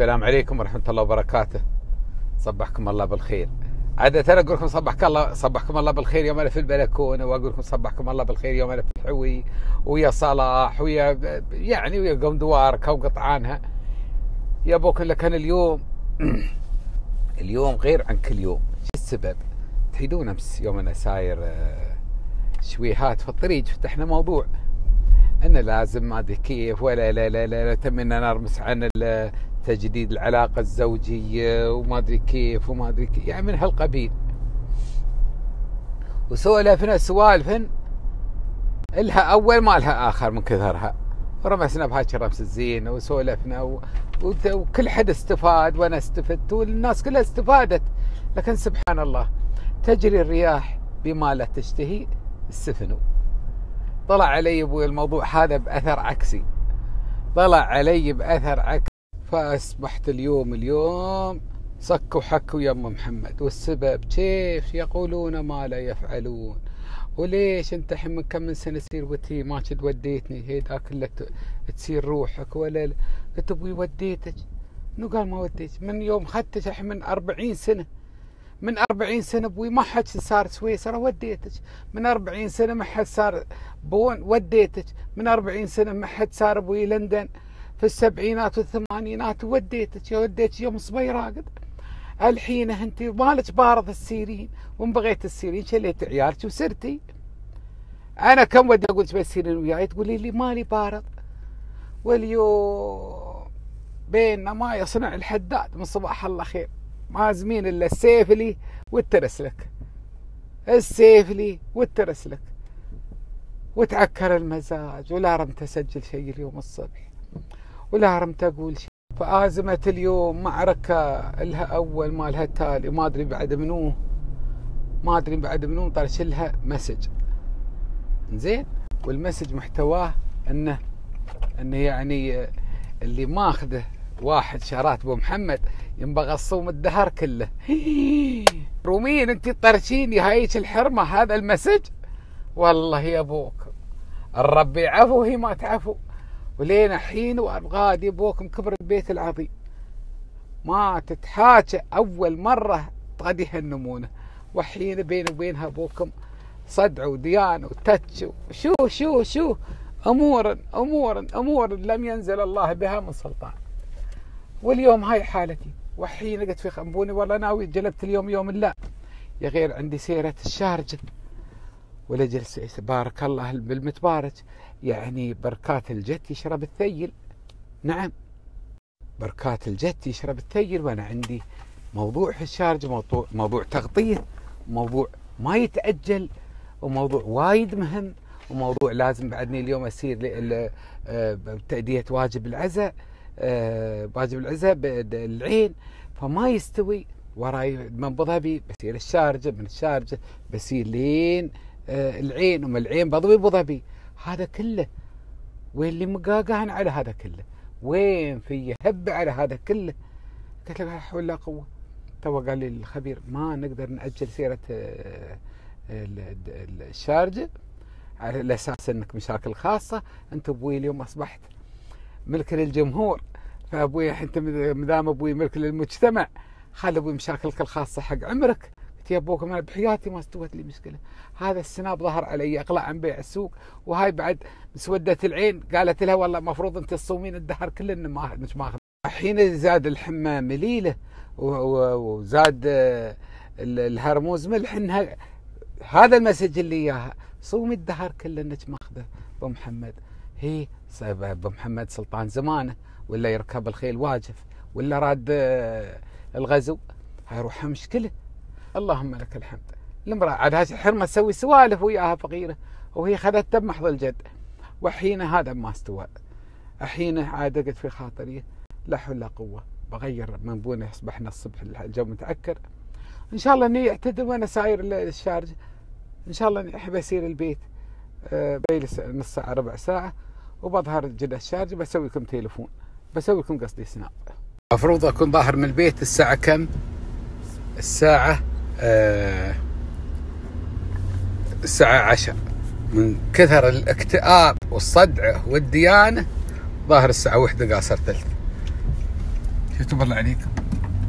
السلام عليكم ورحمة الله وبركاته. صبحكم الله بالخير. عادة أنا أقول لكم صبحك الله صبحكم الله بالخير يوم أنا في البلكونة وأقول لكم صبحكم الله بالخير يوم أنا في الحوي ويا صلاح ويا يعني ويا قوم دواركا وقطعانها يا بوك لكن اليوم اليوم غير عن كل يوم. شو السبب؟ تحيدون أمس يوم أنا ساير آه، شويهات في الطريق فتحنا موضوع. انه لازم ما أدري كيف ولا لا لا لا, لا نرمس عن ال- تجديد العلاقة الزوجية وما أدري كيف وما أدري كيف يعني من هالقبيل. وسولفنا سوالف الها أول ما لها آخر من كثرها. ورمسنا بهاك الرمس الزين وسولفنا و... وت- وكل حد استفاد وأنا استفدت والناس كلها استفادت. لكن سبحان الله تجري الرياح بما لا تشتهي السفن. طلع علي أبوي الموضوع هذا بأثر عكسي. طلع علي بأثر عكسي. فأصبحت اليوم اليوم صك وحك ام محمد. والسبب كيف يقولون ما لا يفعلون؟ وليش انت الحين من كم من سنة تصير وتي ما كنت وديتني؟ هيدا كله ت- تسير روحك ولا لا. قلت أبوي وديتك. منو قال ما وديتك؟ من يوم خدتك الحين من 40 سنة. من 40 سنة أبوي ما حد صار سويسرا وديتك. من 40 سنة ما حد صار بون وديتك. من 40 سنة ما حد صار أبوي لندن. في السبعينات والثمانينات وديتك يا وديتك يوم صبي راقد. الحين انت مالك بارض السيرين وان بغيت السيرين شليت عيالك وسرتي. أنا كم ودي أقول تبي تسيرين وياي؟ تقولي لي مالي بارض. واليوم بيننا ما يصنع الحداد من صباح الله خير. ما زمين إلا السيف لي والترس لك. السيف لي والترس لك. وتعكر المزاج ولا رمت اسجل شيء اليوم الصبح. ولا رمت أقول شيء فآزمة اليوم معركة لها أول ما لها تالي ما أدري بعد منو. ما أدري بعد منو طرش لها مسج. زين. والمسج محتواه أنه أنه يعني اللي ماخذه واحد شارات أبو محمد ينبغى الصوم الدهر كله. رومين أنت طرشيني. هايش الحرمة. هذا المسج. والله يا أبوك. الرب يعفو هي ما تعفو. ولين حين وابغادي أبوكم كبر البيت العظيم. ما تتحاكى أول مرة تغديها النمونه وحين بيني وبينها أبوكم صدع وديان وتتش. شو شو شو؟ امور امور امور لم ينزل الله بها من سلطان. واليوم هاي حالتي. وحين قلت في خنبوني والله ناوي جلبت اليوم يوم لا. يا غير عندي سيرة الشارجة. ولا جلس بارك الله بالمتبارك. يعني بركات الجت يشرب الثيل. نعم. بركات الجت يشرب الثيل وأنا عندي موضوع في الشارجة موضوع موضوع تغطية موضوع ما يتأجل وموضوع وايد مهم وموضوع لازم بعدني اليوم أسير آه، بتأدية واجب العزاء آه، واجب العزاء بالعين فما يستوي وراي من ابو ظبي بسير الشارجه من الشارجه بسير لين آه، العين ومن العين بضوي ابو ظبي هذا كله. وين اللي مقاقهن على هذا كله؟ وين في هب على هذا كله؟ قلت له لا حول ولا قوة. تو قال لي الخبير ما نقدر نأجل سيرة آه، ال- ال- الشارجه على الأساس إنك مشاكل خاصة. أنت أبوي اليوم أصبحت ملك للجمهور فأبوي انت مدام أبوي ملك للمجتمع خلي أبوي مشاكلك الخاصة حق عمرك. يا أبوك أنا بحياتي ما استوت لي مشكلة. هذا السناب ظهر علي اقلع عن بيع السوق وهاي بعد مسودة العين قالت لها والله المفروض أنت تصومين الدهر كله إن ما مش ماخذ حين زاد الحمام مليلة وزاد آه، ال- الهرموز ملح إنها هذا المسج اللي إياها. صومي الدهر كله انك ماخذه أبو محمد هي صاحب أبو محمد سلطان زمانه ولا يركب الخيل واجف ولا راد آه، الغزو. هاي روحها مشكلة. اللهم لك الحمد. المرأة عاد هاي الحرمة تسوي سوالف وياها فقيرة وهي خذتها بمحض الجد. وحين هذا ما استوى. حين عاد قلت في خاطري لا حول ولا قوة. بغير من بونه اصبحنا الصبح الجو متعكر إن شاء الله إني اعتدل وأنا ساير الشارج. إن شاء الله أحب أسير البيت آه، بيلس نص ساعة ربع ساعة. وبظهر جدة الشارجة بسوي لكم تليفون. بسوي لكم قصدي سناب. المفروض أكون ظاهر من البيت الساعة كم؟ الساعة الساعة عشر. من كثر الاكتئاب والصدع والديانة ظاهر الساعة وحدة قاصر ثلث. يتوب الله عليكم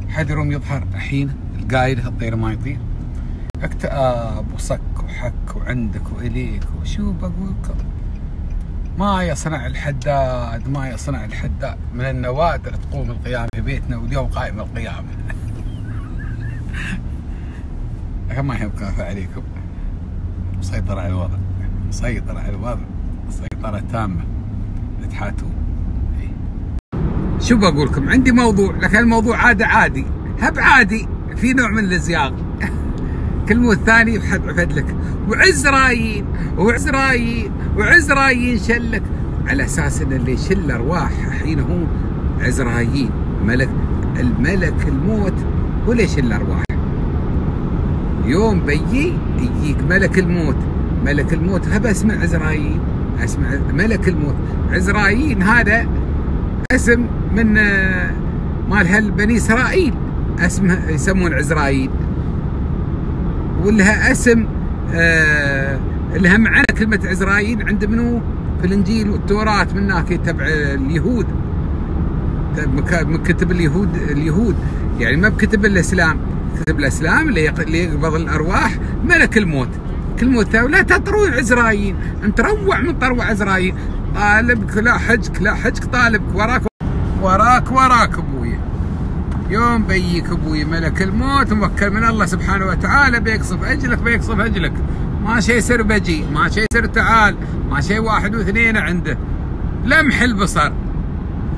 حد يروم يظهر الحين؟ القايد الطير ما يطير. اكتئاب وصك وحك وعندك وإليك. وشو بقول لكم؟ ما يصنع الحداد ما يصنع الحداد. من النوادر تقوم القيامة في بيتنا واليوم قائم القيامة. ما مكافأة عليكم. مسيطر على الوضع. مسيطر على الوضع. سيطرة تامة. تحاتون شو بقول لكم؟ عندي موضوع لكن الموضوع عادي عادي. هب عادي. في نوع من الازياغ. كلمة الثاني بحد لك. وعزرايين وعزرايين وعزرايين شلك. على أساس إن اللي يشل أرواح حين هو عزرايين ملك الملك الموت هو اللي يشل أرواح. يوم بيجي يجيك ملك الموت. ملك الموت هب اسمع عزرايين اسمع ملك الموت. عزرايين هذا اسم من مال هل بني إسرائيل. اسمه يسمون عزرايل ولها اسم آه لها معنى كلمة عزرايل عند منو؟ في الإنجيل والتوراة من هناك تبع اليهود. من كتب اليهود اليهود. يعني ما بكتب الإسلام. كتب الإسلام اللي يقبض الأرواح ملك الموت. كلمة لا تطرون عزرايل أنت روع من طروع عزرايل طالبك لا حجك لا حجك طالبك. وراك وراك وراك أبوي. يوم بيك أبوي ملك الموت موكل من الله سبحانه وتعالى. بيقصف أجلك بيقصف أجلك. ما شيء يصير بجي ما شيء يصير تعال. ما شيء واحد واثنين عنده. لمح البصر.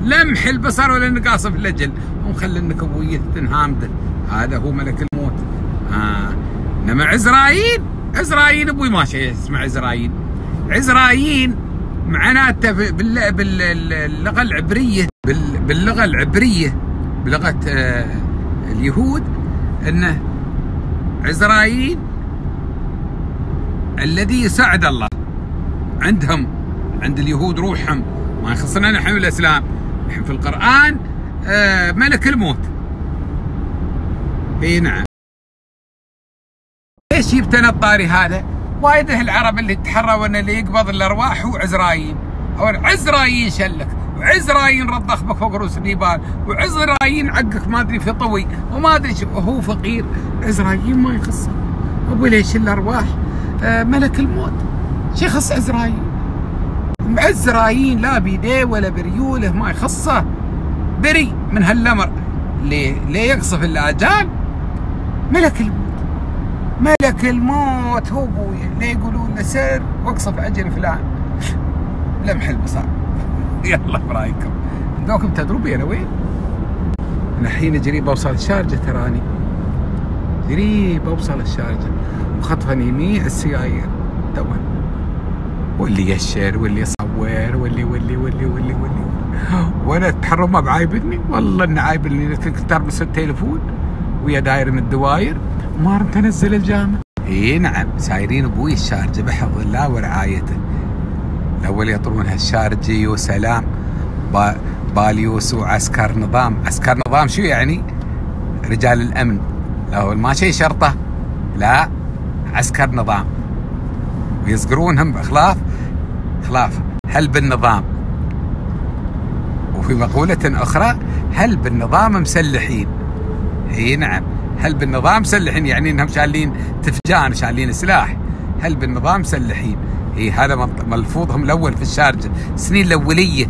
لمح البصر ولا نقاصف الاجل ومخلنك أبوي تنهامده. هذا هو ملك الموت. آه. انما عزرايل عزرايل أبوي ما شيء اسمه عزرايل عزرايل معناته باللغة العبرية باللغة العبرية بلغة آه، اليهود انه عزرائيل الذي يساعد الله عندهم عند اليهود روحهم ما يخصنا نحن الإسلام. نحن في القرآن آه، ملك الموت. اي نعم. ليش جبت أنا الطاري هذا؟ وايد العرب اللي تحروا ان اللي يقبض الأرواح هو عزرايل أو عزرايل شلك وعزرايل رضخ بك فوق رؤوس النيبال وعزرايل عقك ما أدري في طوي وما أدري وهو فقير. عزرايل ما يخصه. أبو ليش الأرواح؟ آه ملك الموت. شو يخص عزرايل عزرايل لا بيديه ولا بريوله ما يخصه. بري من هالامر ليه؟ ليه يقصف الآجال؟ ملك الموت. ملك الموت هو ابويا ليه يقولون له سر وأقصف أجل فلان. لمح البصر. يلا برايكم دوكم تدروا أنا وين؟ أنا الحين أجري بوصل الشارجه تراني. جري بوصل الشارجة. وخطفني يميع السيايير توا واللي يشر واللي يصور واللي واللي واللي واللي واللي. وأنا أتحرم ما بعايبني. والله إني عايبني كنت ارمس التليفون. ويا داير من الدواير. ما رمت انزل الجامع إي نعم سايرين أبوي الشارجة بحفظ الله ورعايته. الأول يطرونها الشارجي وسلام باليوس وعسكر نظام. عسكر نظام شو يعني؟ رجال الأمن. الأول ما شيء شرطة. لا عسكر نظام. ويصقرونهم خلاف خلاف هل بالنظام. وفي مقولة أخرى هل بالنظام مسلحين. إي نعم. هل بالنظام مسلحين يعني إنهم شالين تفجان شالين سلاح؟ هل بالنظام مسلحين إي هذا ملفوظهم الأول في الشارجه السنين الأولية.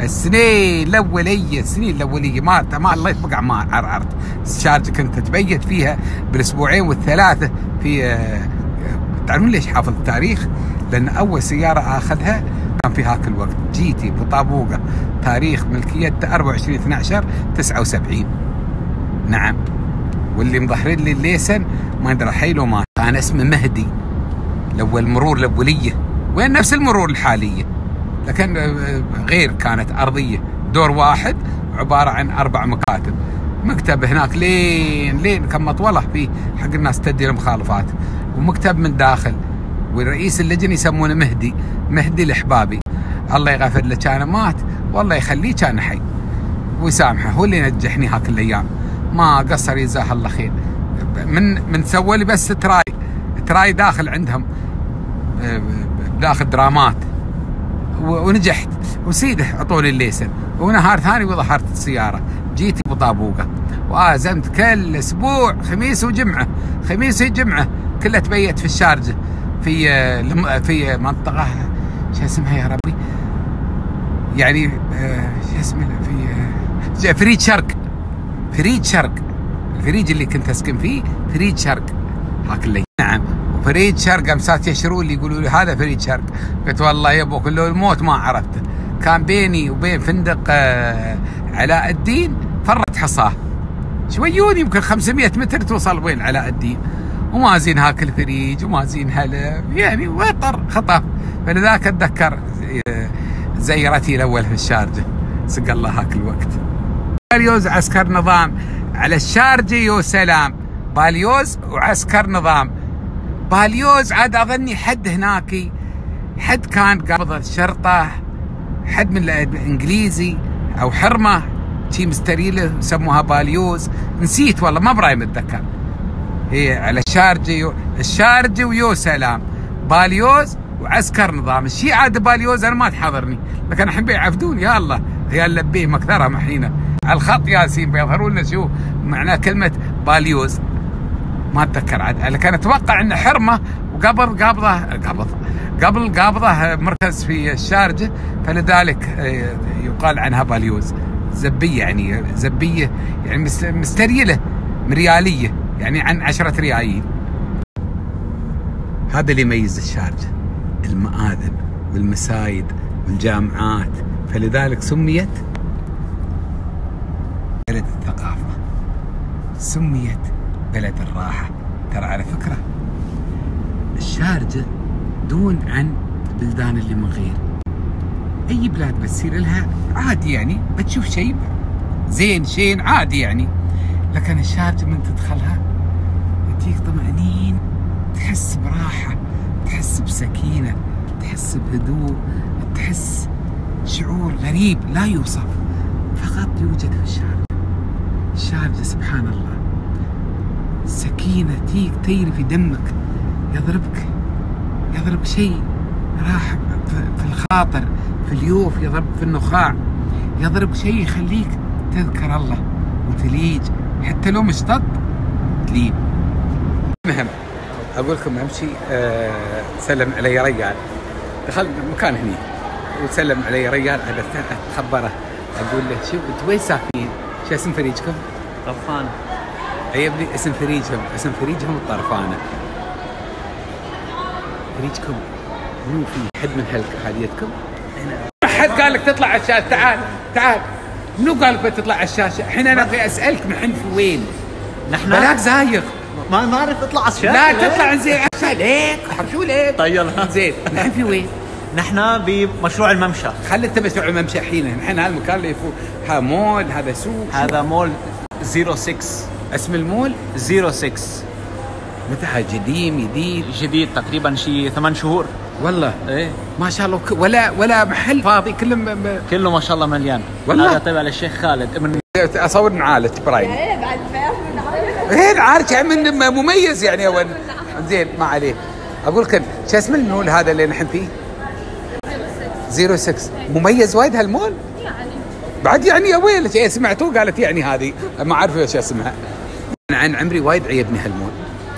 السنين الأولية السنين الأولية ما ما الله يطبق ما عرعرت الشارجه كنت تبيت فيها بالأسبوعين والثلاثة في آه، تعرفون ليش حافظ التاريخ؟ لأن أول سيارة آخذها كان في هاك الوقت. جيتي بطابوقه تاريخ ملكيته 24 12 79 نعم. واللي مظهرين لي الليسن ما أدري حيل وما كان اسمه مهدي. الأول مرور الأولية. وين نفس المرور الحالية؟ لكن آه، غير كانت أرضية. دور واحد عبارة عن أربع مكاتب. مكتب هناك لين لين كم مطوله فيه. حق الناس تدي المخالفات. ومكتب من داخل. ورئيس اللجنة يسمونه مهدي. مهدي الحبابي الله يغفر له كان مات. والله يخليه كان حي. ويسامحه. هو اللي نجحني هاك الأيام. ما قصر جزاه الله خير. من من سوى لي بس try. try داخل عندهم. داخل درامات. ونجحت. وسيده اعطوني ال licence. ونهار ثاني وظهرت السيارة. جيت ابو طابوقة. وآزمت كل أسبوع خميس وجمعة. خميس وجمعة. كلها تبيت في الشارجه في آه، في منطقة. شو اسمها يا ربي؟ يعني آه، شو اسمه في فريد شرق. فريد شرق الفريج اللي كنت أسكن فيه فريد شرق هاك اللي نعم. وفريد شرق امسات يشرون لي يقولوا لي هذا فريد شرق قلت والله يا أبو كله الموت ما عرفته كان بيني وبين فندق آه، علاء الدين فرت حصاة. شويون يمكن 500 متر توصل وين علاء الدين. وما زين هاك الفريج وما زين هلا يعني وطر خطف فلذاك أتذكر آه، زيرتي الأول في الشارجة. سق الله هاك الوقت. باليوز عسكر نظام. على الشارجه يو سلام. باليوز وعسكر نظام. باليوز عاد أظني حد هناك حد كان قابض الشرطة. حد من الإنجليزي. أو حرمة. شي مستريله سموها باليوز نسيت والله ما براي متذكر. هي على الشارجه الشارجه ويو سلام. باليوز وعسكر نظام. الشيء عاد باليوز أنا ما تحضرني. لكن الحين بيعفدون يا الله يا لبيه مكثرهم الحين على الخط ياسين بيظهروا لنا شو؟ معناه كلمة باليوز. ما أتذكر عاد. لكن أتوقع انه حرمة وقبل قابضه قبض قبل قابضه مركز في الشارجة فلذلك آه، يقال عنها باليوز. زبية يعني زبية يعني مستريلة مريالية يعني عن عشرة ريايل هذا اللي يميز الشارجة المآذن والمسايد والجامعات. فلذلك سميت بلد الثقافة سميت بلد الراحة. ترى على فكرة الشارجة دون عن البلدان اللي من غير. أي بلاد بتصير لها عادي يعني بتشوف شيء زين شين عادي يعني. لكن الشارجة من تدخلها تجيك طمأنين تحس براحة تحس بسكينة تحس بهدوء تحس شعور غريب لا يوصف. فقط يوجد في الشارجة سبحان الله. سكينة تيك تيري في دمك يضربك يضرب شيء راح في الخاطر في اليوف يضربك في النخاع يضرب شيء يخليك تذكر الله وتليج حتى لو مشطط تليب المهم أقول لكم أهم شيء أه سلم علي رجال دخلت مكان هني وسلم علي رجال أتخبره أقول له شوف أنت وين ساكنين؟ شو اسم طرفانه عيبني اسم فريجهم اسم فريجهم الطرفانه فريجكم منو في حد من هالكهاليتكم؟ حد قال لك تطلع على الشاشة. تعال تعال. منو قال لك تطلع على الشاشة؟ الحين أنا أبغي أسألك نحن في وين؟ نحن؟ بلاك زايغ ما نعرف اطلع على الشاشة. لا تطلع زين على الشاشة. ليك؟ شو ليك؟ طيب يلا. زين. نحن في وين؟ نحن بمشروع الممشى. خلي انت مشروع الممشى الحين. نحن هذا المكان اللي يفوت ها مول هذا سوق. هذا مول 06 اسم المول 06 متى قديم جديد جديد تقريبا شي ثمان شهور. والله. إيه. ما شاء الله ك- ولا ولا محل فاضي كله م- م- كله ما شاء الله مليان. والله؟ هذا تبع للشيخ خالد. ابن أصور نعالج برايم. إيه بعد من عربي إيه العارج من م- مميز يعني اول زين ما عليه. أقول لك شو اسم المول هذا اللي نحن فيه؟ 06 مميز وايد هالمول؟ بعد يعني يا ويلك. إيه سمعتوه؟ قالت يعني هذه ما أعرف إيش اسمها. عن عمري وايد عيبني هالمول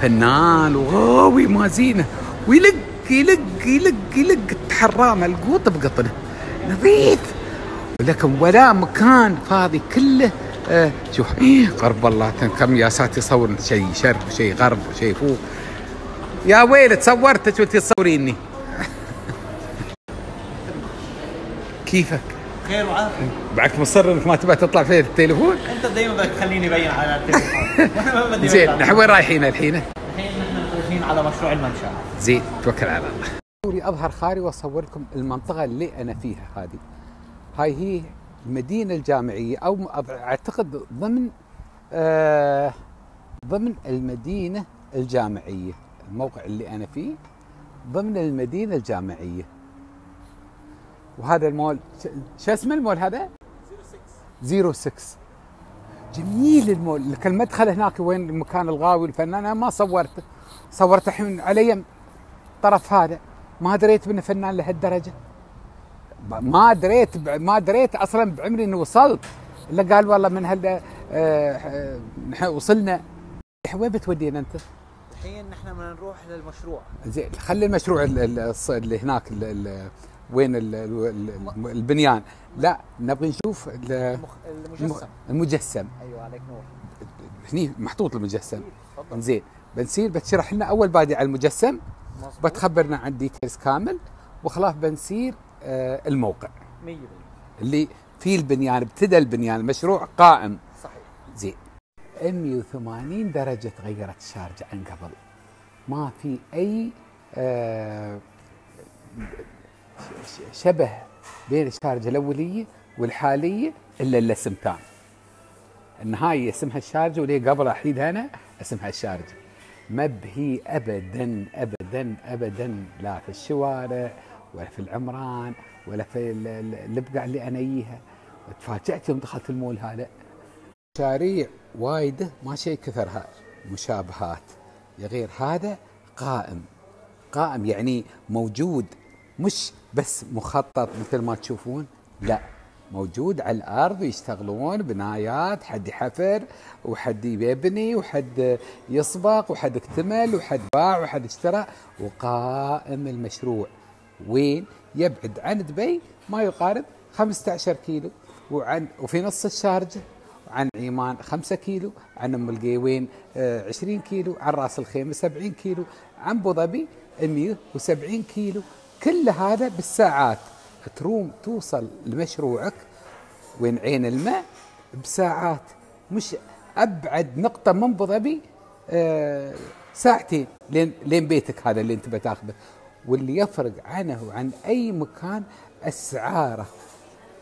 فنان وغاوي ما زينه. ويلق يلق يلق يلق. الحرامه القوط بقطنه. نظيف. لكن ولا مكان فاضي كله آه شوف قرب الله. كم ياسات يصور شيء شرق وشيء غرب وشيء فوق. يا ويلي تصورتك وانت تصوريني. كيفك؟ خير وعافية. بعدك مصر انك ما تبغى تطلع في التليفون؟ انت دايما بدك تخليني ابين على التليفون. زين. نحن وين رايحين الحين؟ الحين نحن متوجهين على مشروع الممشى زين توكل على الله. دوري أظهر خاري وأصور لكم المنطقة اللي أنا فيها هذه. هاي هي المدينة الجامعية أو أعتقد ضمن آه ضمن المدينة الجامعية. الموقع اللي أنا فيه ضمن المدينة الجامعية. وهذا المول شو اسمه المول هذا؟ 06 جميل المول. لكن المدخل هناك وين المكان الغاوي الفنان أنا ما صورته صورت الحين علي طرف هذا. ما دريت بانه فنان لهالدرجة. ما دريت ما دريت أصلا بعمري إني وصلت. الا قال والله من هال آه، آه، وصلنا. وين بتودينا أنت؟ الحين نحن بدنا نروح للمشروع. زين خلي المشروع اللي هناك ال- ال- وين ال- ال- ال- البنيان. لا نبغي نشوف. المجسم. المجسم. أيوه عليك نور. هني محطوط المجسم. تفضل. زين بنصير بتشرح لنا أول بادي على المجسم. مظبوط. بتخبرنا عن details كامل وخلاص بنصير آه، الموقع. 100% اللي فيه البنيان ابتدى البنيان المشروع قائم. صحيح. زين. 180 درجة تغيرت الشارجة عن قبل. ما في أي آه، شبه بين الشارجة الأولية والحالية إلا الاسم تام النهاية اسمها الشارجة واللي قبل أحيدها أنا اسمها الشارجة. ما بهي أبدا أبدا أبدا لا في الشوارع ولا في العمران ولا في ال- ال- البقع اللي أنا أجيها تفاجأت يوم دخلت المول هذا. مشاريع وايدة ما شيء كثرها. مشابهات. غير هذا قائم. قائم يعني موجود مش بس مخطط مثل ما تشوفون لا موجود على الأرض ويشتغلون بنايات حد يحفر وحد يبني وحد يصبغ وحد اكتمل وحد باع وحد اشترى وقائم المشروع. وين؟ يبعد عن دبي ما يقارب 15 كيلو وعن وفي نص الشارجه عن عمان 5 كيلو عن أم القيوين آه، 20 كيلو عن راس الخيمة 70 كيلو عن أبو ظبي 170 كيلو. كل هذا بالساعات. تروم توصل لمشروعك وين عين الماء بساعات مش أبعد نقطة من ابو ظبي آه، ساعتين لين لين بيتك هذا اللي انت بتاخذه واللي يفرق عنه وعن أي مكان أسعاره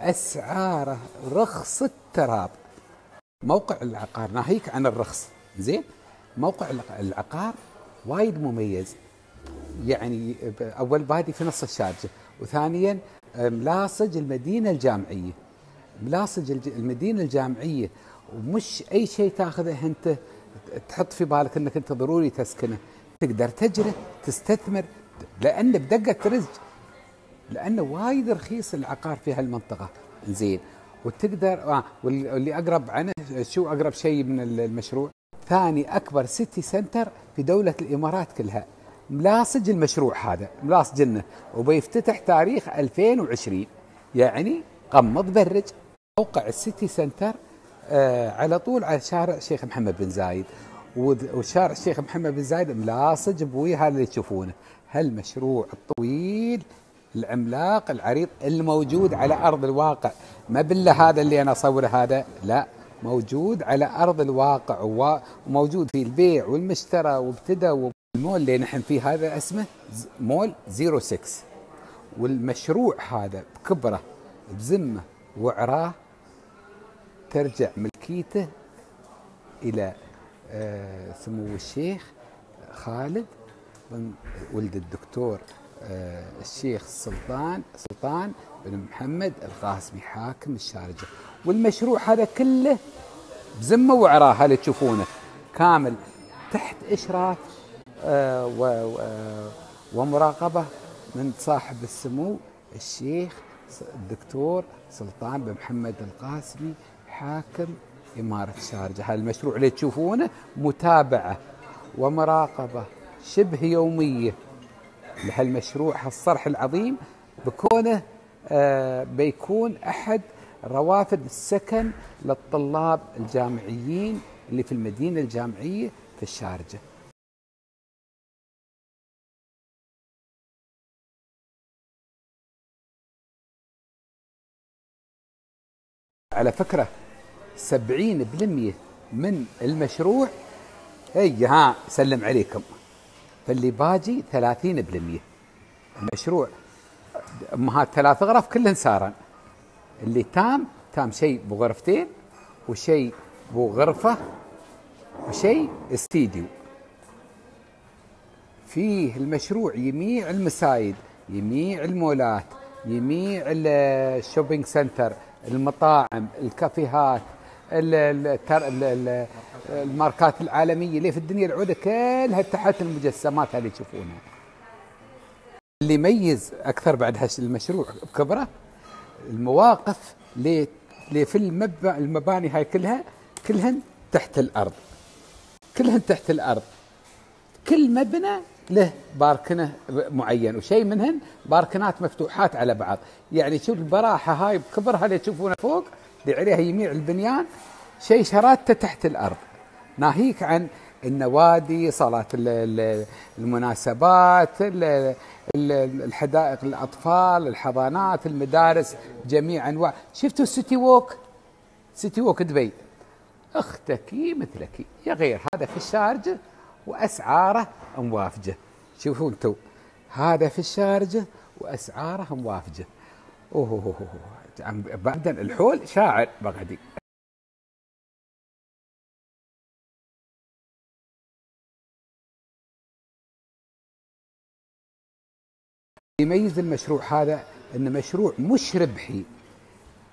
أسعاره رخص التراب. موقع العقار ناهيك عن الرخص. زين؟ موقع الع- العقار وايد مميز. يعني أول بادي في نص الشارجة وثانيا ملاصج المدينة الجامعية. ملاصج المدينة الجامعية ومش أي شيء تاخذه أنت تحط في بالك إنك أنت ضروري تسكنه. تقدر تجره تستثمر لأن بدقة رزق لأنه وايد رخيص العقار في هالمنطقة. زين. وتقدر آه وال- واللي أقرب عنه شو أقرب شيء من ال- المشروع؟ ثاني أكبر City Centre في دولة الإمارات كلها. ملاصج المشروع هذا ملاصج انه وبيفتتح تاريخ 2020 يعني قمض برج موقع ال City Centre آه على طول على شارع الشيخ محمد بن زايد. وشارع الشيخ محمد بن زايد ملاصج بوي هذا اللي تشوفونه. هالمشروع الطويل العملاق العريض الموجود على أرض الواقع. ما بالله هذا اللي أنا أصوره هذا؟ لا موجود على أرض الواقع وموجود في البيع والمشترى وابتدى والمول اللي نحن فيه هذا اسمه مول 06 والمشروع هذا بكبره بزمه وعراه ترجع ملكيته إلى آه، سمو الشيخ خالد بن ولد الدكتور آه، الشيخ سلطان سلطان بن محمد القاسمي حاكم الشارجة. والمشروع هذا كله بزمه وعراه اللي تشوفونه؟ كامل تحت إشراف آه، و- و- ومراقبة من صاحب السمو الشيخ الدكتور سلطان بن محمد القاسمي حاكم إمارة الشارجة هذا المشروع اللي تشوفونه متابعة ومراقبة شبه يومية. لهالمشروع هالصرح العظيم بكونه آه، بيكون أحد روافد السكن للطلاب الجامعيين اللي في المدينة الجامعية في الشارجة. على فكرة سبعين بالمية من المشروع. إي ها سلم عليكم. فاللي باجي ثلاثين بالمية. المشروع امهات ثلاث غرف كلهن سارن اللي تام تام شيء بغرفتين وشيء بغرفة وشيء استديو. فيه المشروع يميع المسايد يميع المولات يميع ال- ال shopping center المطاعم الكافيهات الماركات العالمية اللي في الدنيا العودة كلها تحت المجسمات هذه تشوفونها. اللي يميز أكثر بعد المشروع بكبره المواقف اللي اللي في المب- المباني هاي كلها كلهن تحت الأرض. كلهن تحت الأرض. كل مبنى له باركنه معين وشيء منهن باركنات مفتوحات على بعض. يعني شوف البراحة هاي بكبرها اللي تشوفونها فوق اللي عليها يميع البنيان شيء شراته تحت الأرض. ناهيك عن النوادي صالات ال- ال- المناسبات ال- ال- الحدائق الأطفال الحضانات المدارس جميع أنواع. شفتوا السيتي ووك؟ سيتي ووك دبي. اختكي مثلك يا غير هذا في الشارجة وأسعاره موافجه شوفوا أنتم هذا في الشارجة وأسعاره موافجه أوه بعدين الحول شاعر بغدي. يميز المشروع هذا انه مشروع مش ربحي.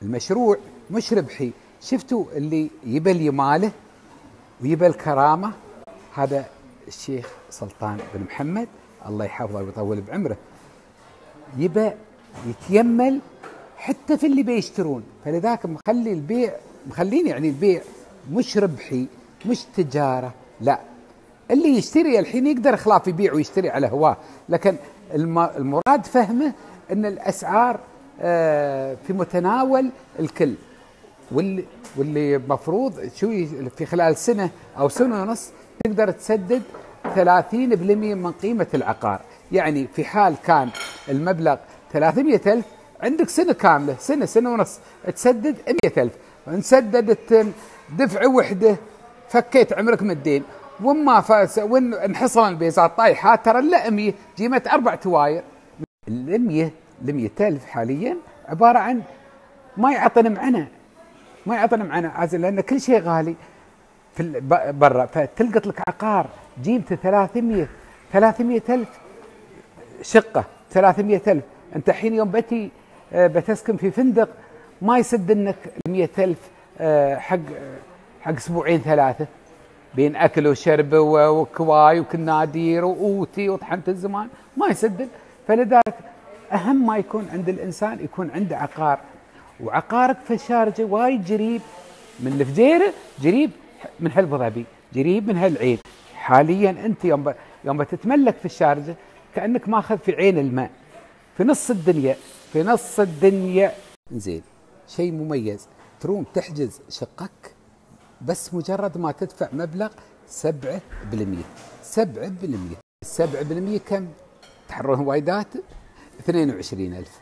المشروع مش ربحي. شفتوا اللي يبل يماله ويبل كرامه هذا الشيخ سلطان بن محمد الله يحفظه ويطول بعمره يبى يتيمل حتى في اللي بيشترون. فلذاك مخلي البيع مخلين يعني البيع مش ربحي مش تجارة لا. اللي يشتري الحين يقدر خلاف يبيع ويشتري على هواه. لكن الم- المراد فهمه إن الأسعار آه، في متناول الكل. واللي واللي مفروض شو في خلال سنة أو سنة ونص تقدر تسدد 30% من قيمة العقار. يعني في حال كان المبلغ 300 ألف عندك سنة كاملة سنة سنة ونص تسدد 100 ألف. وإن سددت دفعة وحدة فكيت عمرك من الدين وما فاس وإن انحصر البيزات طايحة ترى الا 100 قيمة أربع تواير ال 100 ال 100 ألف حاليا عبارة عن ما يعطن معنا ما يعطن معنا لأن كل شيء غالي. في برا. فتلقط لك عقار قيمته 300 300 ألف شقة 300 ألف. أنت حين يوم بتي آه، بتسكن في فندق ما يسد لك 100 ألف آه، حق حق أسبوعين ثلاثة. بين أكل وشرب وكواي وكنادير وأوتي وطحنة الزمان ما يسدد فلذلك أهم ما يكون عند الإنسان يكون عنده عقار. وعقارك في الشارجة وايد قريب من الفجيرة قريب من هالابو ظبي قريب من هالعين حاليا أنت يوم. يوم بتتملك في الشارجة كأنك ماخذ في عين الماء. في نص الدنيا. في نص الدنيا. زين. شيء مميز. تروم تحجز شقك بس مجرد ما تدفع مبلغ 7% 7% السبعة بالمية. كم؟ تحررون وايدات؟ 22000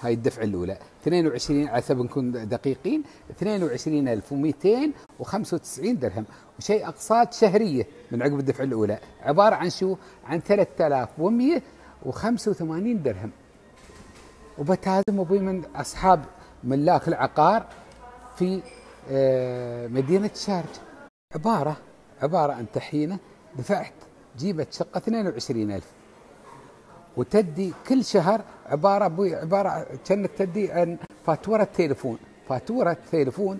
هاي الدفعة الأولى. 22 على حسب نكون دقيقين 22295 درهم وشيء أقساط شهرية من عقب الدفعة الأولى. عبارة عن شو؟ عن 3185 درهم. وبتازم أبوي من أصحاب ملاك العقار في آه، مدينة شارج. عبارة عبارة أنت حين دفعت جيبت شقة 22000 وتدي كل شهر عبارة عبارة كأنك تدي عن فاتورة تليفون. فاتورة تليفون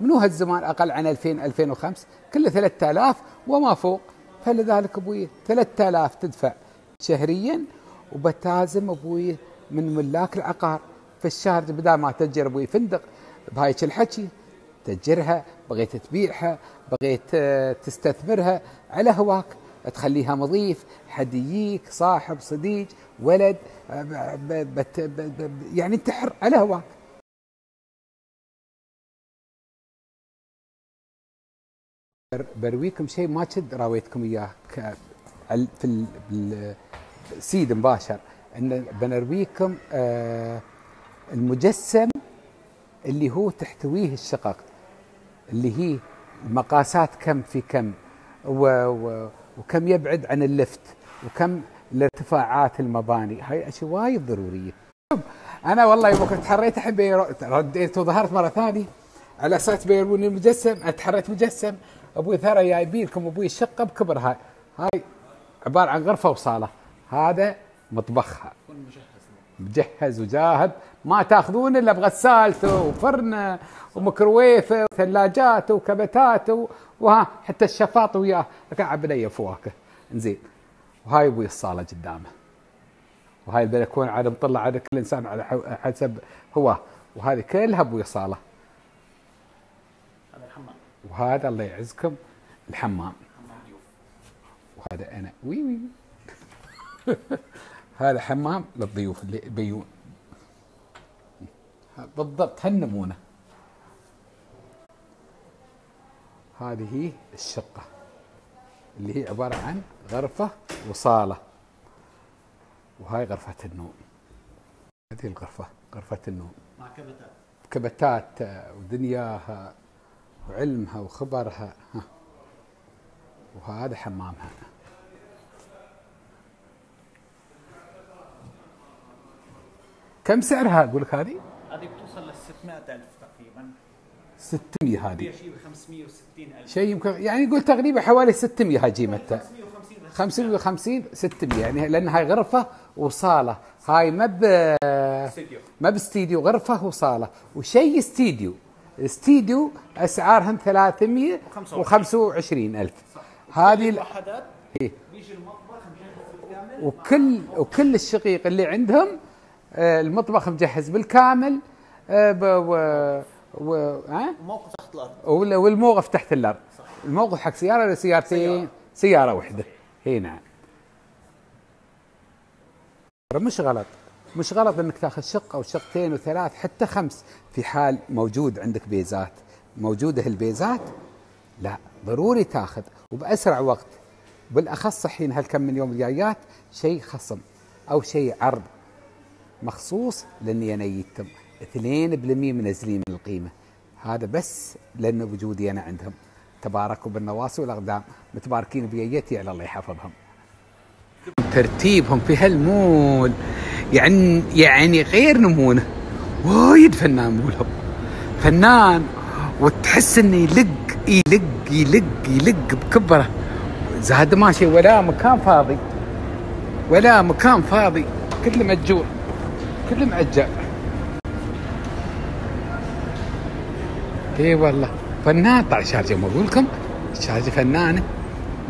منو هالزمان أقل عن 2000 2005 كله 3000 وما فوق. فلذلك أبوي 3000 تدفع شهريا وبتازم أبوي من ملاك العقار. في الشهر بدال ما تأجر أبوي فندق بهايك الحكي تأجرها بغيت تبيعها بغيت آه، تستثمرها على هواك. تخليها مضيف حد يجيك صاحب صديق ولد آه، يعني انت حر على هواك. بر- برويكم شيء ما كنت راويتكم إياه في ال- بال- سيد مباشر إن بنرويكم آه، المجسم اللي هو تحتويه الشقق اللي هي المقاسات كم في كم و و وكم يبعد عن اللفت وكم الارتفاعات المباني. هاي أشياء وايد ضرورية. أنا والله يوم كنت تحريت يرو- رديت وظهرت مرة ثانية. على أساس بيروني المجسم أنا تحريت مجسم. أبوي ثرى جايبين لكم أبوي الشقه بكبر هاي. هاي عبارة عن غرفة وصالة. هذا مطبخها مجهز. وجاهز ما تأخذون إلا بغسالته وفرنة. وميكروويفه وثلاجاته وكبتاته وها حتى الشفاط وياه. قاعد بنيه فواكه زين وهاي أبوي الصالة قدامه. وهاي البلكونه عاد مطلع على كل إنسان على حسب هواه وهذه كلها أبوي صاله وهذا الله يعزكم. الحمام. وهذا أنا. وي وي. هذا حمام للضيوف اللي بيون. بالضبط هالنمونة. هذه هي الشقة اللي هي عبارة عن غرفة وصالة. وهاي غرفة النوم. هذه الغرفة غرفة النوم. مع كبتات. كبتات آه، ودنياها وعلمها وخبرها. ها. وهذا حمامها. كم سعرها؟ أقول لك هذه؟ هذه بتوصل لل 600000 تقريبا 600 هذه. شيء ب 560000 شيء يمكن يعني يقول تقريبا حوالي 600 هاي قيمتها 550 بس 550 600 يعني لأن هاي غرفة وصالة. هاي ما ب ما باستديو غرفة وصالة. وشيء استديو استديو أسعارهم 325 ألف. هذه ال- الوحدات إيه. بيجي المطبخ مجهز وكل وكل الشقيق اللي عندهم آه، المطبخ مجهز بالكامل آه، و ها؟ موقف تحت الأرض. وال- والموقف تحت الأرض. الموقف حق سيارة ولا سيارتين سيارة. واحدة هي نعم. مش غلط. مش غلط إنك تاخذ شقه وشقتين وثلاث حتى خمس. في حال موجود عندك بيزات. موجودة البيزات لا. ضروري تاخذ. وبأسرع وقت. بالأخص الحين هالكم من يوم الجايات شيء خصم أو شيء عرض مخصوص للنيانيتم 2% منزلين من القيمة. هذا بس لأنه وجودي أنا عندهم. تباركوا بالنواصي والأقدام. متباركين بيتي على الله يحفظهم. ترتيبهم في هالمول. يعني يعني غير نمونه. وايد فنان مولهم. فنان وتحس إنه يلق يلق يلق يلق بكبره. زاد ماشي ولا مكان فاضي. ولا مكان فاضي. كله مجور كله مأجر اي والله. فنان طلع شارجة ما أقول لكم شارجة فنانة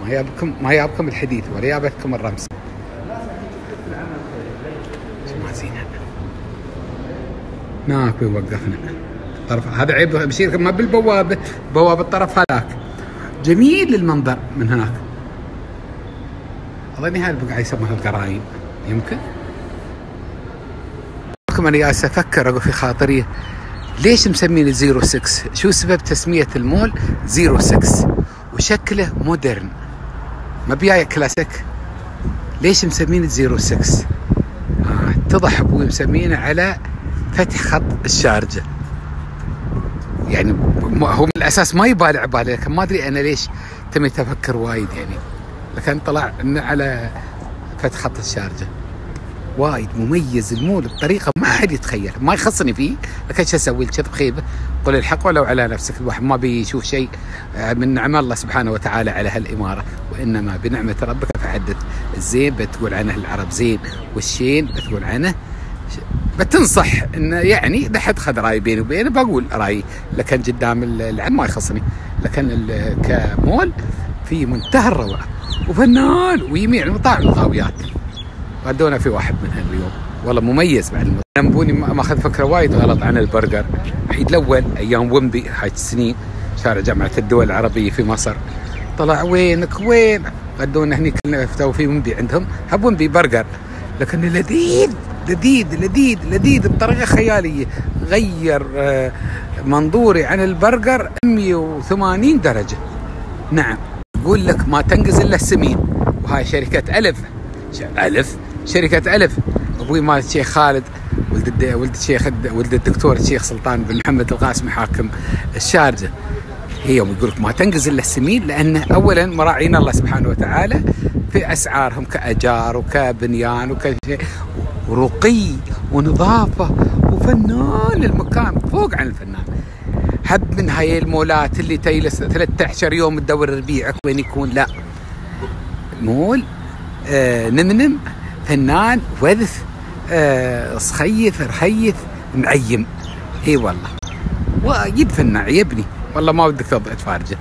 ما يابكم ما يابكم الحديث ولا يابتكم الرمز. ما زينة. هناك بيوقفنا طرف هذا عيب بشير ما بالبوابه بوابه الطرف هذاك. جميل المنظر من هناك. اظني هذا البقعه يسمونها القراين يمكن؟ لكم أنا جالس أفكر أقول في خاطري. ليش مسمين Zero 6 شو سبب تسمية المول Zero 6 وشكله modern. ما بياي كلاسيك. ليش مسمين Zero 6 آه اتضح أبوي مسمينه على فتح خط الشارجة. يعني هو من الأساس ما يبالي عبالي لكن ما أدري أنا ليش تميت أفكر وايد يعني. لكن طلع إنه على فتح خط الشارجة. وايد مميز المول بطريقة ما حد يتخيل. ما يخصني فيه لكن شو أسوي؟ الكذب خيبه قل الحق ولو على نفسك. الواحد ما بيشوف شيء آه، من نعم الله سبحانه وتعالى على هالإمارة وإنما بنعمة ربك فحدث الزين بتقول عنه العرب زين والشين بتقول عنه بتنصح انه يعني لا حد خذ رأي بيني وبينه بقول رايي لكن قدام ال- العلم ما يخصني. لكن كمول في منتهى الروعة. وفنان ويميع المطاعم الغاويات. غدونا في واحد منها اليوم والله مميز بعد الم- نمبوني ما ماخذ فكرة وايد غلط عن البرجر. الحين الأول أيام Wimpy هاي السنين شارع جامعة الدول العربية في مصر. طلع وينك؟ وين؟ غدونا هني كلنا فتوا في Wimpy عندهم. هب Wimpy برجر. لكن لذيذ لذيذ لذيذ لذيذ بطريقة خيالية. غير آه، منظوري عن البرجر 180 درجة. نعم. يقول لك ما تنقز إلا السمين. وهاي شركة ألف. ألف؟ شركة ألف. أبوي مال الشيخ خالد ولد ولد الشيخ ولد الدكتور الشيخ سلطان بن محمد القاسمي حاكم الشارجة. هي يوم يقول لك ما تنقز إلا السمين لأن اولا مراعين الله سبحانه وتعالى في أسعارهم كأجار وكبنيان وكشيء ورقي ونظافة وفنان المكان فوق عن الفنان. حب من هاي المولات اللي تجلس 13 يوم تدور ربيعك وين يكون؟ لا. مول آه نمنم. فنان وذف آه صخيف رخيف معيم اي والله وايد فنان عيبني والله ما ودك تفارجه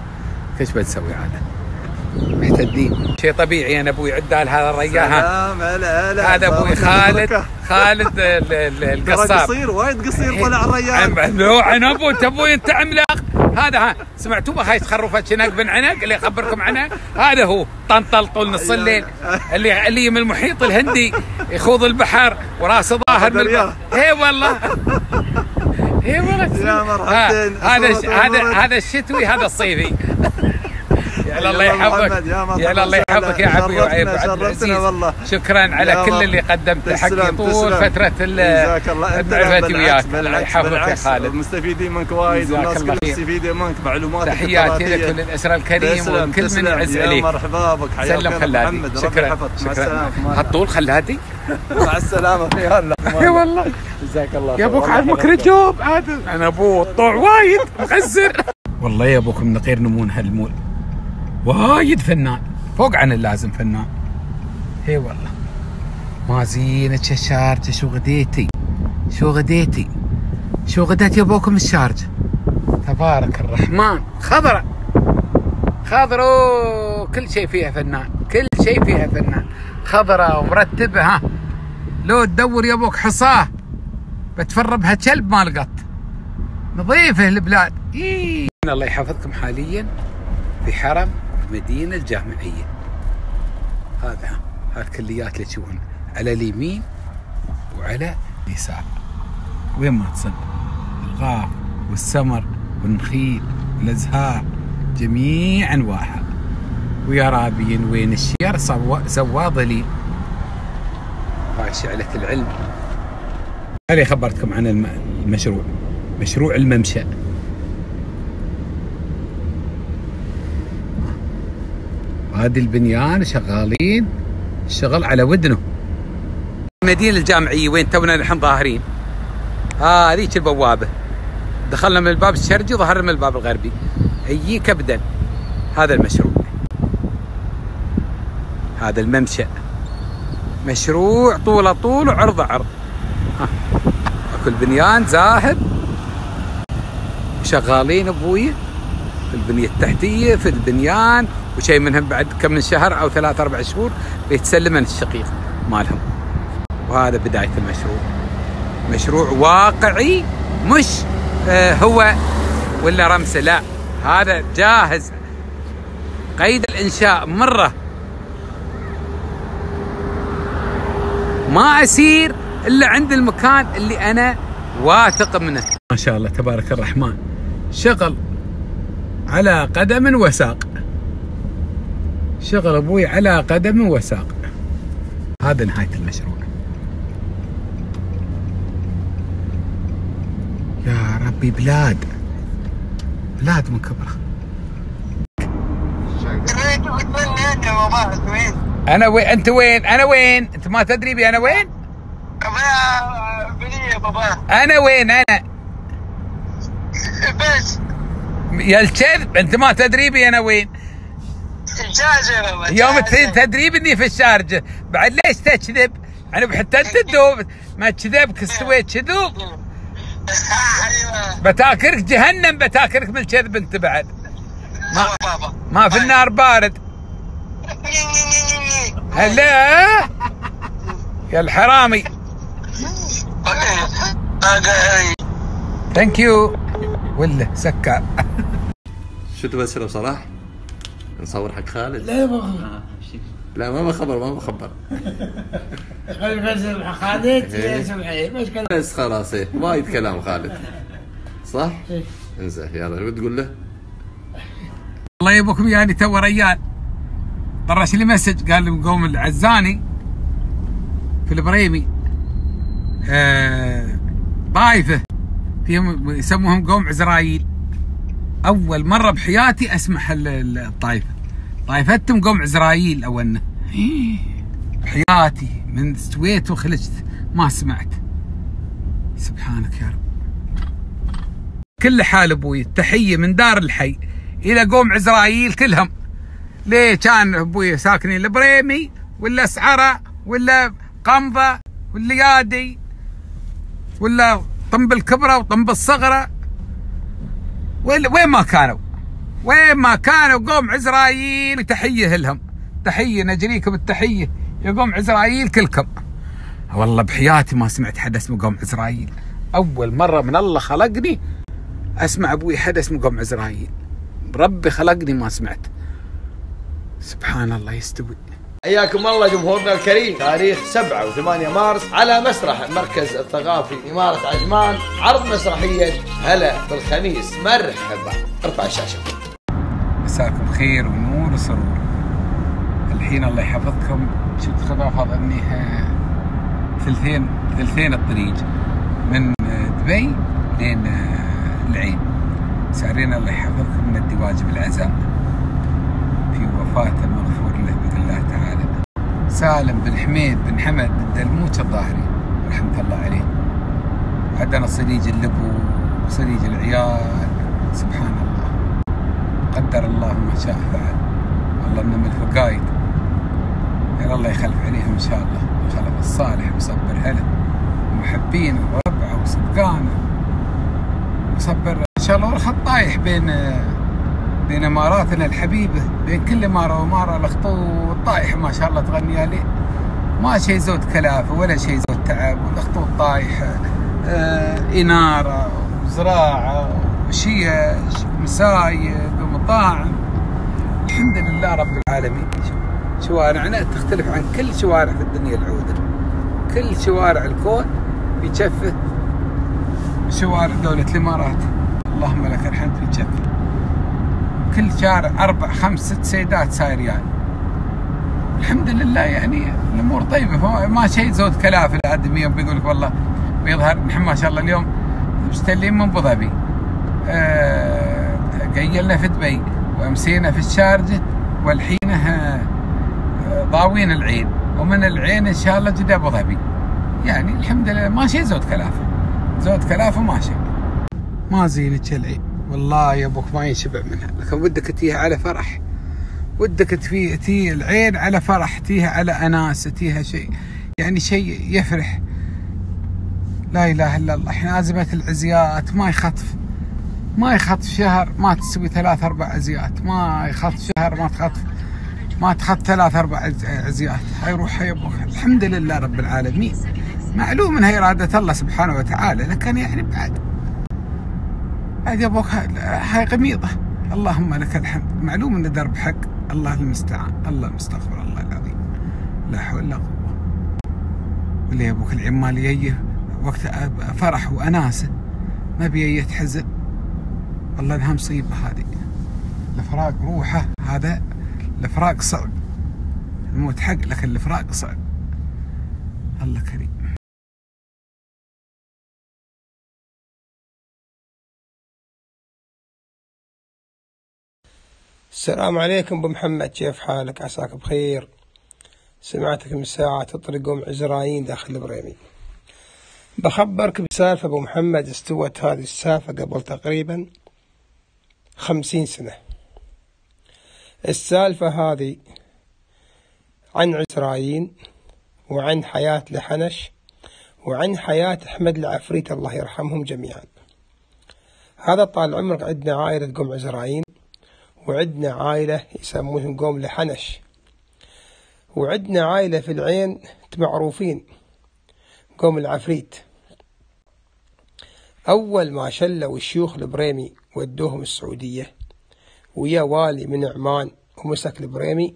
إيش بتسوي عاد محتدين شيء طبيعي أنا أبوي عدال هذا الرجال سلام هذا أبوي خالد خالد القصاب قصير وايد قصير طلع الريال عم- لو عن ابو تبوي انت عملاق هذا ها سمعتوا هاي تخرفت شنق بن عنق اللي اخبركم عنها؟ هذا هو طنطل طول نص الليل. اللي اللي من المحيط الهندي يخوض البحر وراسه ظاهر من البحر. اي والله. اي والله. يا مرحبتين. ها، هذا هذا. هذا الشتوي هذا الصيفي. يا الله يا يحفظك. يا يا الله. يحفظك يا عبي وعيب عبد العزيز. والله. شكرا على يا كل. اللي قدمته حقي طول. فترة جزاك الله. أنت لا، معرفتي وياك الله يحفظك يا. خالد. مستفيدين منك وايد والناس كلها خير. مستفيده منك معلومات تحياتي لك وللأسرة الكريم وكل من. يعز يا عليك مرحبا بك حياك سلم الله. خلادي. شكرا شكرا. هالطول خلادي؟ مع السلامة. في الله إي والله. جزاك الله يا. أبوك حفظك. رجوب. عاد أنا أبوه الطوع وايد. مخزر والله يا أبوك من غير نمون هالمول. وايد فنان. فوق عن اللازم فنان. اي والله. ما زينك الشارجة شو غديتي؟ شو غديتي؟ شو غديت يا ابوكم الشارجة؟ تبارك الرحمن. خضرة. خضرة. كل شيء فيها فنان. كل شيء فيها فنان. خضرة ومرتبة ها. لو تدور يا أبوك حصاة بتفر بها كلب ما لقط نظيفة البلاد. إيه. الله يحفظكم حاليا. في حرم. المدينة الجامعية. هذا هذه الكليات اللي تشوفون على اليمين وعلى اليسار. وين ما تصل الغاف والسمر والنخيل والأزهار جميع أنواعها. ويا رابين وين الشير سوا ظليل. هاي شعلة العلم. هذه خبرتكم عن الم- المشروع. مشروع الممشى. هذه البنيان شغالين الشغل على ودنه. المدينة الجامعية وين تونا نحن ظاهرين. ها هذيك البوابة. دخلنا من الباب الشرقي وظهرنا من الباب الغربي. هيك ابدا. هذا المشروع. هذا الممشى مشروع طوله طول وعرضه عرض. ها. أكو البنيان زاهد شغالين أبوي. في البنية التحتية في البنيان. وشيء منهم بعد كم من شهر أو ثلاث أربع شهور بيتسلمن الشقيق مالهم. وهذا بداية المشروع. مشروع واقعي مش آه هو ولا رمسة لا. هذا جاهز. قيد الإنشاء مرة. ما أسير إلا عند المكان اللي أنا واثق منه. ما شاء الله تبارك الرحمن. شغل على قدم وساق. شغل أبوي على قدم وساق. هذا نهاية المشروع. يا ربي بلاد. بلاد من كبره أنا وين؟ أنت وين؟ أنا وين؟ أنت ما تدري بي أنا وين؟ أنا وين؟ أنا. بس. يا الكذب أنت ما تدري بي أنا وين؟ يوم ت- تدري اني في الشارجة. بعد ليش تكذب؟ أنا حتى أنت تدوب. ما كذبك استويت كذوب. بتاكرك جهنم بتاكرك من الكذب أنت بعد. ما ما في النار بارد. هلا. يا الحرامي. Thank you ولا سكر. شو تبغى تشرب صلاح؟ نصور حق خالد؟ لا ما لا ما بخبر ما بخبر. خالد بس خلاص إيه وايد كلام خالد. صح؟ إنزين يلا شو بتقول له؟ الله يبوكم يعني تو ريال. طرش لي message قال لي قوم العزاني في البريمي. آه طائفه فيهم يسموهم قوم عزرايل أول مرة بحياتي اسمع ال- ال- الطائفة. طائفتهم قوم عزرايل أولنا. بحياتي من استويت وخلجت ما سمعت. سبحانك يا رب. كل حال أبوي تحيه من دار الحي. إلى قوم عزرايل كلهم. ليه كان أبوي ساكنين؟ البريمي ولا سعرة ولا قمضه ولا يادي ولا طنب الكبرى وطنب الصغرى. وين ما كانوا. وين ما كانوا قوم عزرايل تحية لهم. تحية نجريكم التحية. يا قوم عزرايل كلكم. والله بحياتي ما سمعت حد اسمه قوم عزرايل أول مرة من الله خلقني أسمع أبوي حد اسمه قوم عزرائيل. ربي خلقني ما سمعت. سبحان الله يستوي. حياكم الله جمهورنا الكريم. تاريخ 7 و8 مارس على مسرح المركز الثقافي إمارة عجمان. عرض مسرحية هلا بالخميس مرحبا. ارفع الشاشة. مساكم خير ونور وسرور. الحين الله يحفظكم. شفت خطافة أظني ثلثين ثلثين الطريق. من دبي لين العين. سارين الله يحفظكم. من الدواج بالعزاء في وفاة المغفور له بإذن الله تعالى. سالم بن حميد بن حمد الدلموت الظاهري رحمة الله عليه. عندنا صديق اللبو وصديق العيال سبحان الله. قدر الله ما شاء فعل. والله انهم الفقايد الله يخلف عليهم إن شاء الله. الخلف الصالح وصبر هلا ومحبينه وربعه وصدقانه وصبر إن شاء الله. الخط طايح بين بين إماراتنا الحبيبة بين كل إمارة وإمارة الخطوط طايح ما شاء الله تغني عليه. ما شيء زود كلافة ولا شيء زود تعب والخطوط طايحه آه إنارة وزراعة وشيش ومسايب ومطاعم الحمد لله رب العالمين. شوارعنا تختلف عن كل شوارع في الدنيا العودة. كل شوارع الكون بيشفه شوارع دولة الإمارات. اللهم لك الحمد بيشفه كل شارع أربع خمس ست سيدات سايريان الحمد لله يعني الأمور طيبة. ما شيء زود كلافة الآدمية بيقول لك والله بيظهر. نحن ما شاء الله اليوم مستلين من أبو ظبي. آه قيلنا في دبي وأمسينا في الشارجة والحين آه ضاوين العين. ومن العين إن شاء الله جدا أبو ظبي. يعني الحمد لله ما شيء زود كلافة. زود كلافة ما شيء. ما زينك العين. والله يا أبوك ما ينشبع منها. لكن ودك تيها على فرح. ودك تفي تي العين على فرح تيها على اناسه تيها شيء. يعني شيء يفرح. لا إله إلا الله. إحنا أزمة العزيات ما يخطف. ما يخطف شهر ما تسوي ثلاث أربع عزيات. ما يخطف شهر ما تخطف. ما تخط ثلاث أربع عزيات. هاي أبوك. الحمد لله رب العالمين. معلوم إنها إرادة الله سبحانه وتعالى. لكن يعني بعد يا أبوك هاي غميضة. اللهم لك الحمد. معلوم إن درب حق الله المستعان. الله المستغفر الله العظيم. لا حول ولا قوة. واللي يا أبوك العمال يجي وقت فرح واناسه ما بي حزن والله أنها مصيبة هذه. الفراق روحه هذا الفراق صعب. الموت حق لكن الفراق صعب. الله كريم. السلام عليكم أبو محمد كيف حالك؟ عساك بخير. سمعتك من ساعة تطرق ام عزرايين داخل البريمي. بخبرك بسالفة أبو محمد استوت هذه السالفة قبل تقريبا خمسين سنة. السالفة هذه عن عزرايين وعن حياة لحنش وعن حياة أحمد العفريت الله يرحمهم جميعا. هذا طال عمرك عندنا عائلة قوم عزرايين وعندنا عائلة يسمونهم قوم لحنش. وعندنا عائلة في العين معروفين قوم العفريت. أول ما شلوا الشيوخ البريمي ودوهم السعودية ويا والي من عمان ومسك البريمي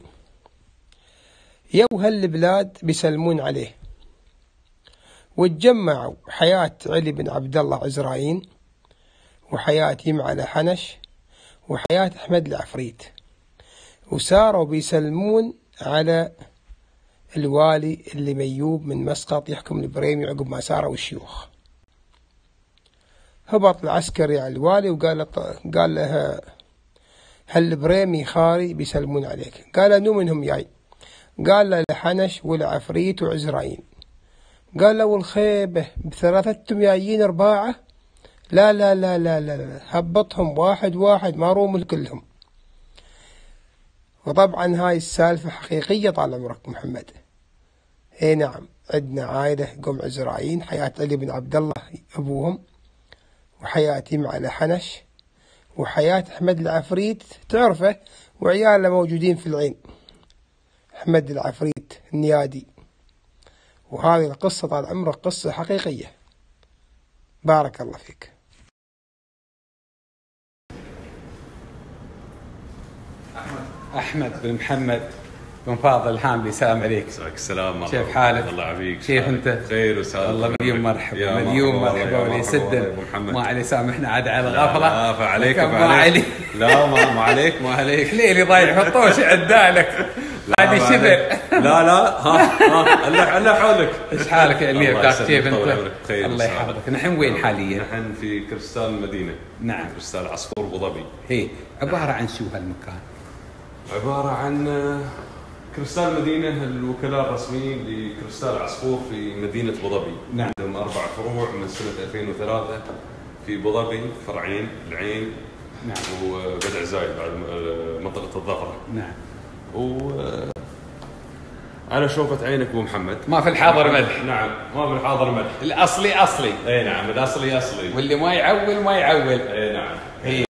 يو هالبلاد بيسلمون عليه. وتجمعوا حياة علي بن عبد الله عزرايين وحياة يمعلى حنش وحياة أحمد العفريت. وساروا بيسلمون على الوالي اللي ميوب من مسقط يحكم البريمي عقب ما ساروا الشيوخ. هبط العسكري على الوالي وقال قال له هالبريمي خاري بيسلمون عليك. قال له منهم جاي قال له الحنش والعفريت وعزرايين قال له والخيبة بثلاثتهم جايين أرباعة لا لا لا لا لا. هبطهم واحد واحد ما روم كلهم وطبعا هاي السالفة حقيقية طال عمرك محمد. اي نعم عندنا عائلة قوم عزرايين حياة علي بن عبد الله أبوهم وحياة على حنش وحياة أحمد العفريت تعرفه؟ وعياله موجودين في العين. أحمد العفريت النيادي. وهذه القصة طال عمرك قصة حقيقية. بارك الله فيك. أحمد بن محمد بن فاضل الحاملي سلام عليك. مساك السلام. مرحبا. كيف حالك؟ الله يعافيك. كيف؟ أنت؟ خير وسلام والله مليون مرحبا. مليون مرحبا ولي محمد. ما علي سامحنا عاد على لا الغفلة. فعليك ما فعليك علي لا ما ما عليك ما عليك. ليلي ضايع الطوش عدالك. لا، هذه عليك. لا لا ها ها الله الله حولك. إيش حالك يا امير الله كيف أنت؟ الله. يحفظك. نحن وين حاليا؟ نحن في كريستال المدينة. نعم. كريستال عصفور أبو ظبي. هي عبارة عن شو هالمكان؟ عبارة عن آه، كريستال المدينة الوكلاء الرسميين لكريستال عصفور في مدينة أبو ظبي. نعم. عندهم أربع فروع من سنة 2003 في أبو ظبي فرعين العين نعم. وبدع زايد بعد آه، منطقة الظفرة. نعم. و آه، على شوفة عينك أبو محمد. ما في الحاضر مدح. نعم ما في الحاضر مدح. الأصلي أصلي. إي نعم الأصلي أصلي. واللي ما يعول ما يعول. إي نعم. هي